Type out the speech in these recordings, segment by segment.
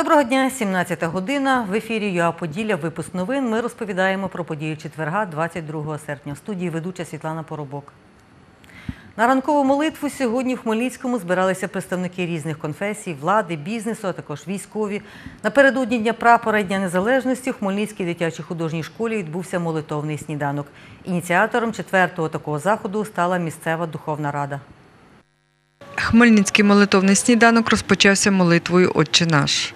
Доброго дня, 17 година. В ефірі ЮА Поділля. Випуск новин. Ми розповідаємо про події четверга, 22 серпня. В студії ведуча Світлана Поробок. На ранкову молитву сьогодні в Хмельницькому збиралися представники різних конфесій, влади, бізнесу, а також військові. Напередодні Дня прапора і Дня Незалежності в Хмельницькій дитячій художній школі відбувся молитовний сніданок. Ініціатором четвертого такого заходу стала місцева духовна рада. Хмельницький молитовний сніданок розпочався молитвою Отче наш.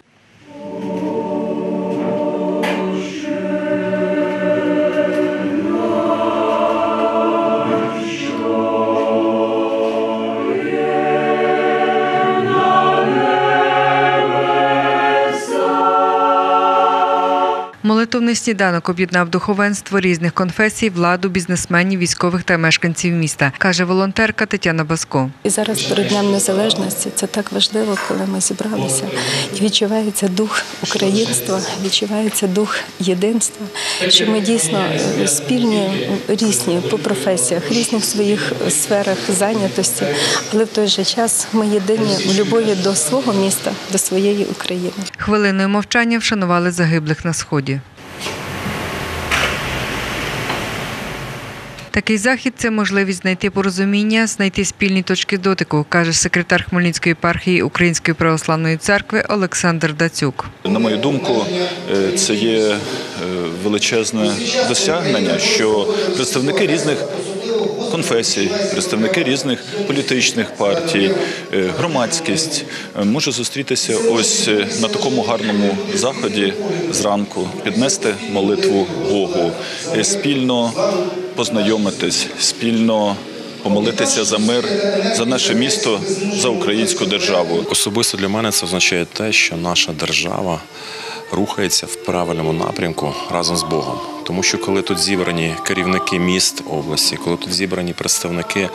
Молитовний сніданок об'єднав духовенство різних конфесій, владу, бізнесменів, військових та мешканців міста, каже волонтерка Тетяна Баско. І зараз перед Днем Незалежності це так важливо, коли ми зібралися. І відчувається дух українства, відчувається дух єдинства, що ми дійсно е, спільні, різні по професіях, різних своїх сферах зайнятості, але в той же час ми єдині в любові до свого міста, до своєї України. Хвилиною мовчання вшанували загиблих на сході. Такий захід це можливість знайти порозуміння, знайти спільні точки дотику, каже секретар Хмельницької єпархії Української православної церкви Олександр Дацюк. На мою думку, е, це є е, величезне досягнення, що представники різних конфесій, представники різних політичних партій, е, громадськість може зустрітися ось на такому гарному заході зранку, піднести молитву Богу, спільно познайомитись, спільно помолитися за мир, за наше місто, за українську державу. Особисто для мене це означає те, що наша держава рухається в правильному напрямку разом з Богом. Тому що коли тут зібрані керівники міст області, коли тут зібрані представники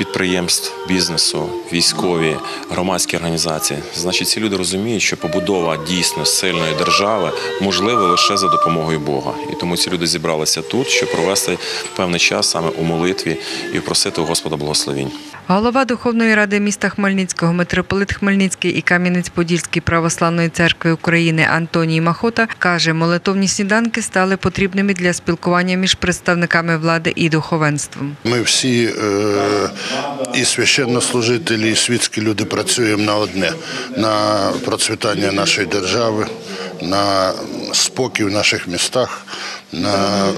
підприємств, бізнесу, військові, громадські організації, значить ці люди розуміють, що побудова дійсно сильної держави можлива лише за допомогою Бога. І тому ці люди зібралися тут, щоб провести певний час саме у молитві і просити у Господа благословінь. Голова Духовної ради міста Хмельницького, митрополит Хмельницький і Кам'янець-Подільський православної церкви України Антоній Махота каже, молитовні сніданки стали потрібними для спілкування між представниками влади і духовенством. Ми всі е, і священнослужителі, і світські люди працюємо на одне на процвітання нашої держави, на спокій в наших містах, на е,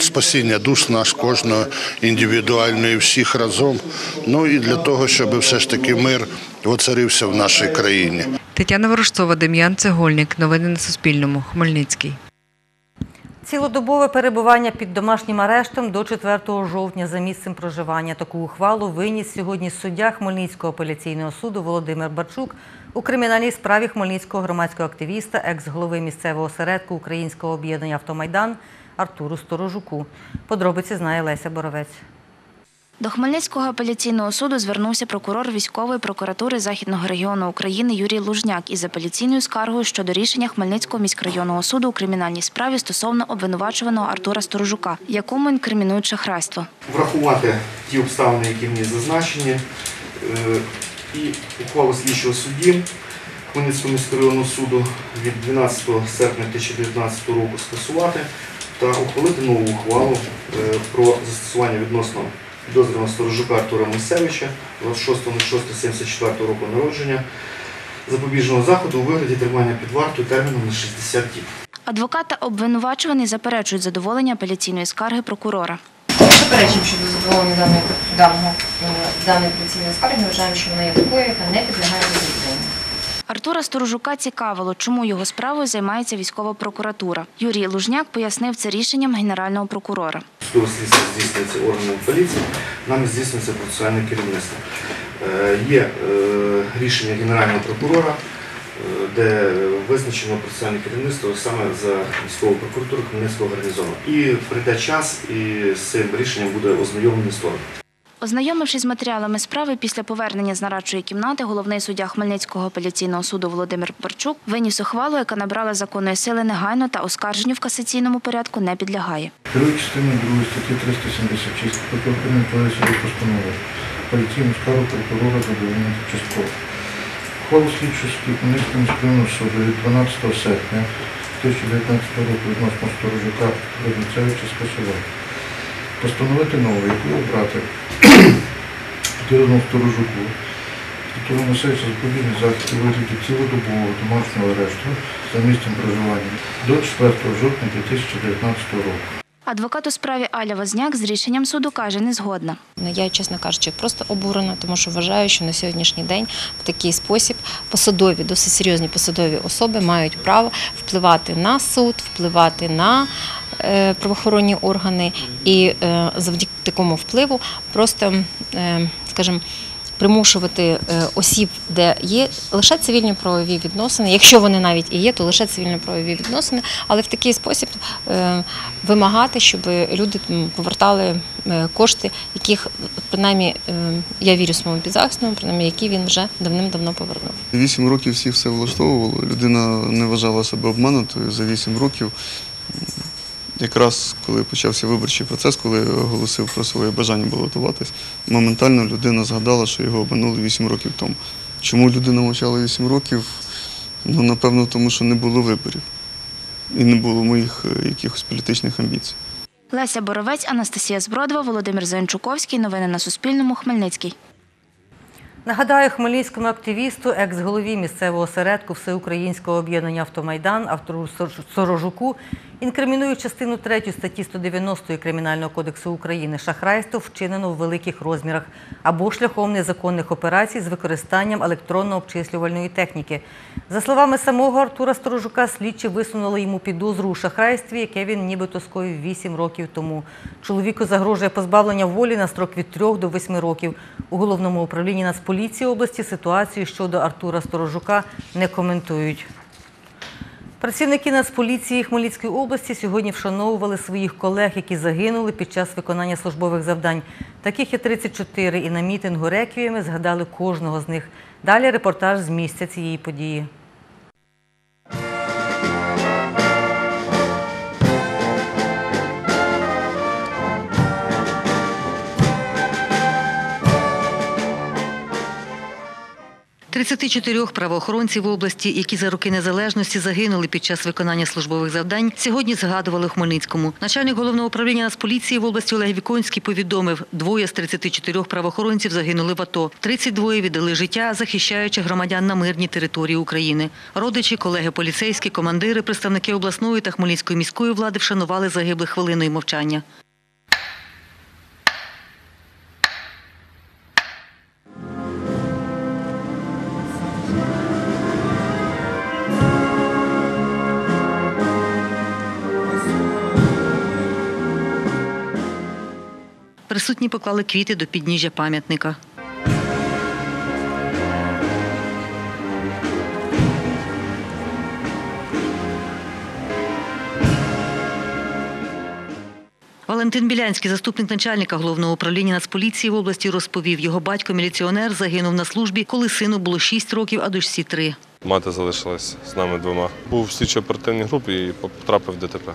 спасіння душ наш кожного індивідуально і всіх разом. Ну і для того, щоб все ж таки мир воцарився в нашій країні. Тетяна Ворожцова, Дем'ян Цегольник. Новини на Суспільному. Хмельницький. Цілодобове перебування під домашнім арештом до 4 жовтня за місцем проживання. Таку ухвалу виніс сьогодні суддя Хмельницького апеляційного суду Володимир Барчук у кримінальній справі хмельницького громадського активіста, екс-голови місцевого осередку Українського об'єднання Автомайдан Артуру Сторожуку. Подробиці знає Леся Боровець. До Хмельницького апеляційного суду звернувся прокурор військової прокуратури Західного регіону України Юрій Лужняк із апеляційною скаргою щодо рішення Хмельницького міськрайонного суду у кримінальній справі стосовно обвинувачуваного Артура Сторожука, якому інкримінують шахрайство. врахувати ті обставини, які в ній зазначені, е, і ухвалу слідчого судді Хмельницького міськрайонного суду від 12 серпня 2019 року скасувати та ухвалити нову ухвалу е, про застосування відносно підозрюваного сторожука Артура Мисевича 26.06.74 року народження запобіжного заходу у вигляді тримання під вартою терміном на 60 діб. Адвокат та обвинувачуваний заперечують задоволення апеляційної скарги прокурора. Заперечуємо щодо задоволення даної е, даної апеляційної скарги. Вважаємо, що вона є такою, яка не підлягає. Артура Сторожука цікавило, чому його справою займається військова прокуратура. Юрій Лужняк пояснив це рішенням генерального прокурора. Слідство здійснюється органами поліції, нами здійснюється процесуальне керівництво. Е, Є е, рішення Генерального прокурора, е, де визначено процесуальне керівництво саме за військовою прокуратурою Хмельницького гарнізону. І прийде час, і з цим рішенням буде ознайомлені сторони. Ознайомившись з матеріалами справи після повернення з нарадчої кімнати, головний суддя Хмельницького апеляційного суду Володимир Парчук виніс ухвалу, яка набрала законної сили негайно та оскарженню в касаційному порядку не підлягає. Другої частини 2 статті 376 Кримінального кодексу до постанови. Поліційну скаргу прокурора задовольнити частково. Ухвалу слідчого судді Хмельницького суду від 12 серпня 2019 року відносно Сторожука Родницевича скасувати. Постановити нову, яку обрати Кирилу Сторожуку, який носиться запобіжний захід у вигляді цілодобового домашнього арешту за місцем проживання до 4 жовтня 2019 року. Адвокат у справі Аля Возняк з рішенням суду каже, не згодна. Ну, Я, чесно кажучи, просто обурена, тому що вважаю, що на сьогоднішній день в такий спосіб посадові, досить серйозні посадові особи мають право впливати на суд, впливати на правоохоронні органи, і е, завдяки такому впливу просто, е, скажімо, примушувати е, осіб, де є лише цивільні правові відносини. Якщо вони навіть і є, то лише цивільно правові відносини, але в такий спосіб е, вимагати, щоб люди повертали е, кошти, яких принаймні е, я вірю своєму підзахисному, принаймні які він вже давним-давно повернув. Вісім років всіх все влаштовувало. Людина не вважала себе обманутою за вісім років. Якраз коли почався виборчий процес, коли оголосив про своє бажання балотуватись, моментально людина згадала, що його обманули вісім років тому. Чому людина мовчала вісім років? Ну, напевно, тому що не було виборів. І не було моїх е, якихось політичних амбіцій. Леся Боровець, Анастасія Збродова, Володимир Зеленчуковський. Новини на Суспільному. Хмельницький. Нагадаю, хмельницькому активісту, екс-голові місцевого осередку Всеукраїнського об'єднання «Автомайдан» автору Сорожуку інкримінують частину 3 статті 190 Кримінального кодексу України шахрайство вчинено в великих розмірах або шляхом незаконних операцій з використанням електронно-обчислювальної техніки. За словами самого Артура Сторожука, слідчі висунули йому підозру у шахрайстві, яке він нібито скоїв 8 років тому. Чоловіку загрожує позбавлення волі на строк від 3 до 8 років. У головному управлінні Нацполіції області ситуацію щодо Артура Сторожука не коментують. Працівники Нацполіції Хмельницької області сьогодні вшановували своїх колег, які загинули під час виконання службових завдань. Таких є 34, і на мітингу реквіями згадали кожного з них. Далі репортаж з місця цієї події. Тридцяти чотирьох правоохоронців області, які за роки незалежності загинули під час виконання службових завдань, сьогодні згадували у Хмельницькому. Начальник головного управління Нацполіції в області Олег Віконський повідомив, двоє з 34 правоохоронців загинули в АТО. 32 віддали життя, захищаючи громадян на мирній території України. Родичі, колеги поліцейські, командири, представники обласної та Хмельницької міської влади вшанували загиблих хвилиною мовчання. Присутні поклали квіти до підніжжя пам'ятника. Валентин Білянський, заступник начальника головного управління Нацполіції в області, розповів, його батько міліціонер загинув на службі, коли сину було 6 років, а дочці 3. Мати залишилась з нами двома. Був в слідчо-оперативній групі і потрапив в ДТП.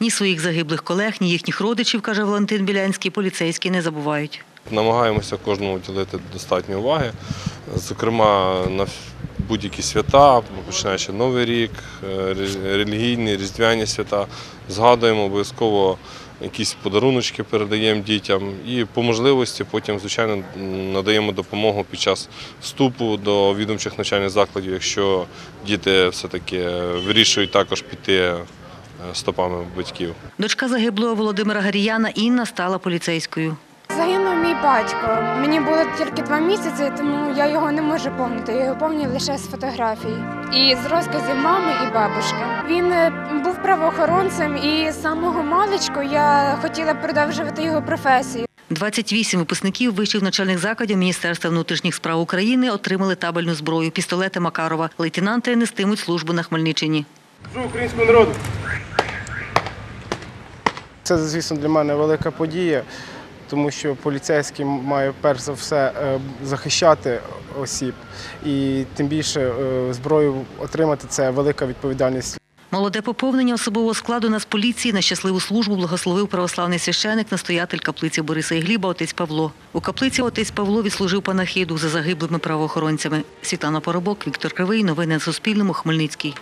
Ні своїх загиблих колег, ні їхніх родичів, каже Валентин Білянський, поліцейські не забувають. Намагаємося кожному уділити достатньо уваги, зокрема на будь-які свята, починаючи Новий рік, е, релігійні, різдвяні свята. Згадуємо обов'язково якісь подаруночки передаємо дітям і по можливості потім, звичайно, надаємо допомогу під час вступу до відомчих навчальних закладів, якщо діти все-таки вирішують також піти стопами батьків. Дочка загиблого Володимира Гаріяна Інна стала поліцейською. Загинув мій батько. Мені було тільки два місяці, тому я його не можу пам'ятати. Я його пам'ятаю лише з фотографій і з розказів мами і бабушки. Він е, був правоохоронцем, і з самого маличку я хотіла продовжувати його професію. 28 випускників вищих навчальних закладів Міністерства внутрішніх справ України отримали табельну зброю, пістолети Макарова. Лейтенанти нестимуть службу на Хмельниччині. Служу українському народу. Це, звісно, для мене велика подія, тому що поліцейський має перш за все е, захищати осіб, і тим більше е, зброю отримати це велика відповідальність. Молоде поповнення особового складу Нацполіції на щасливу службу благословив православний священик, настоятель каплиці Бориса і Гліба, отець Павло. У каплиці отець Павло відслужив панахиду за загиблими правоохоронцями. Світлана Поробок, Віктор Кривий. Новини на Суспільному. Хмельницький.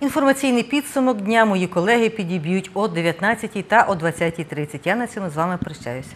Інформаційний підсумок дня мої колеги підіб'ють о 19 та о 20.30. Я на цьому з вами прощаюся.